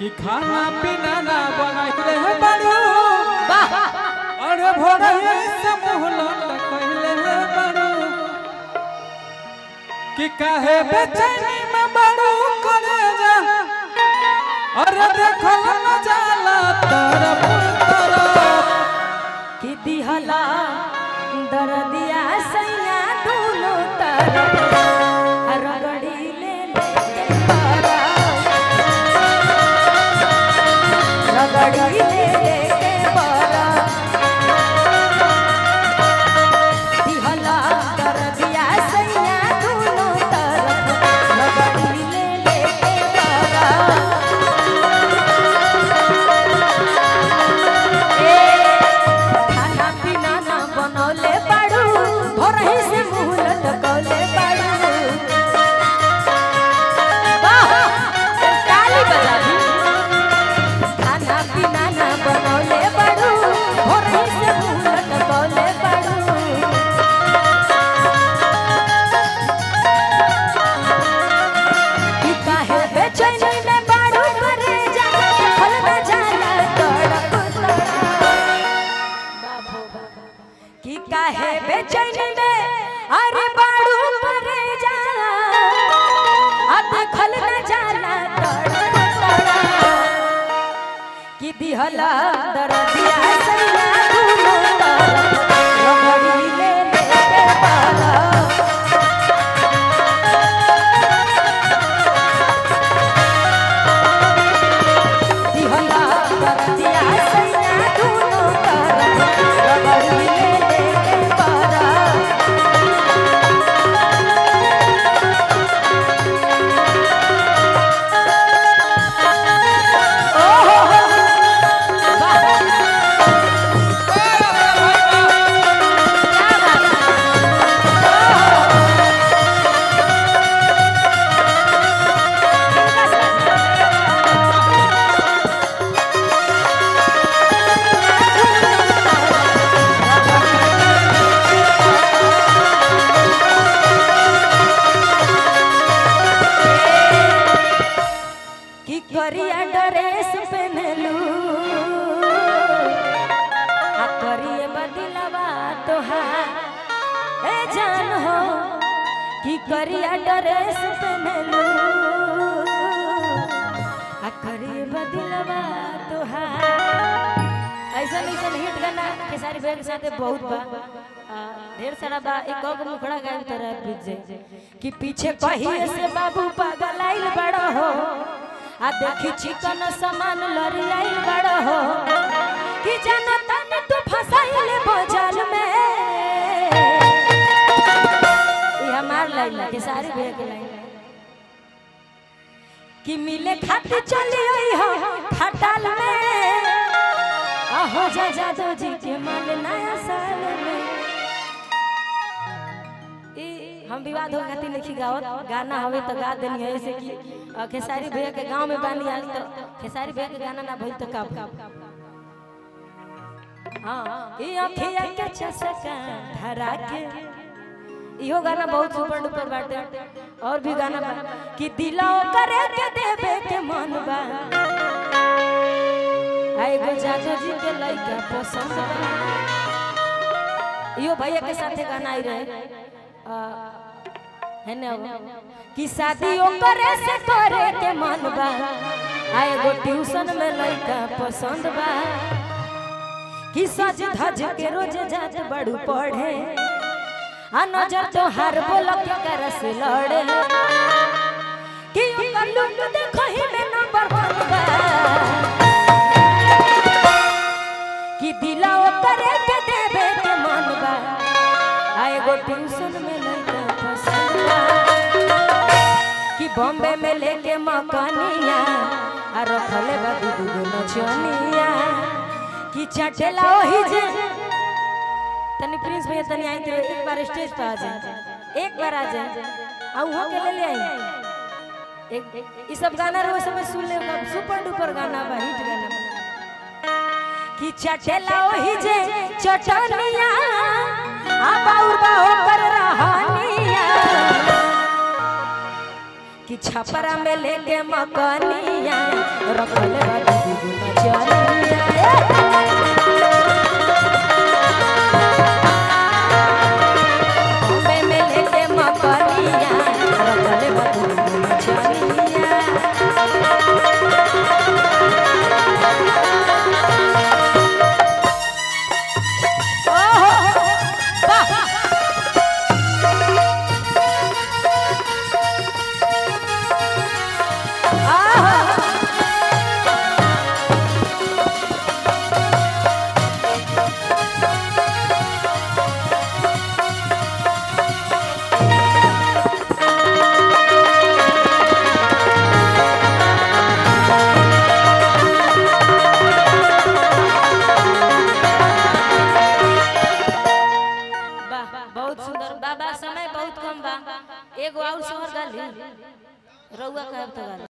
कि खाना पीना ना बनाइले है बड़ू। वाह। अरे भोरे से मुँह लटकइले है बड़ू। कि काहे बेचैनी में बड़ू करे जा। अरे देखो न जाला तरफ़ तरफ़ कि दिहला दरदिया कि दिहला कि करिया ड्रेस पहनलू आ करिए बदलवा तोहार। ऐसा ऐसा हिट गाना खेसारी भैया के साथे बहुत बा। ढेर सारा बा। एक गो मुखड़ा गायब तरह बीत जाए कि पीछे कहिए से बाबू पागल आइल बड़ा हो। आ देखी चिकन सामान लरी आइल बड़ा हो। कि जाना तने तू फसाइले बजाल में। लाइन है खेसारी भैया के लाइन। कि मिले खातिर चली आई हो, खटाल में। आहो, जा जा, दो जी के माल नया साल में। ई हम विवाद हो खातिर लिखी गावत गाना हवे तो गा देनी है। ऐसे कि खेसारी भैया के गाँव में बानी आज तो खेसारी भैया के गाना ना भइल तो का हाँ ई अखिया के चसका, धरा के इहो गाना बहुत सुपर डुपर बाटे। और भी गाना बा। कि दिलाओ करे के देवे के मन बा। आए गो जादू जी के लइका पसंद बा। इहो भैया के साथे गाना आई रहे। है ना? कि शादी करे से करे के मन बा। आए गो ट्यूशन में लइका पसंद बा। कि सज धज के रोज जात बड़ू पढ़े। नज़र तो हर बोल के कर लड़े कि ओकर लुक देखो में नंबर वन बा कि दिला करे के देवे के मन बा। आए गो ट्यूशन में लइका बा। कि बॉम्बे में लेके मकानिया। आ रखले बा दू दू गो नचनिया। कि चटेला ओही जे तनी प्रिंस भैया तनी आई तो एक बार स्टेज पे आ जाए। एक बार आ जाए। आ उहो के ले ले आई। एक, ई सब गाना रो समय सुन ले सुपर डुपर गाना बा, हिट गाना बा। कि चटेला ओही जे चटनिया, आ बाउर बा ओकर रहनिया। कि छपरा में लेके मकनिया, रखल वाह रउआ कहब त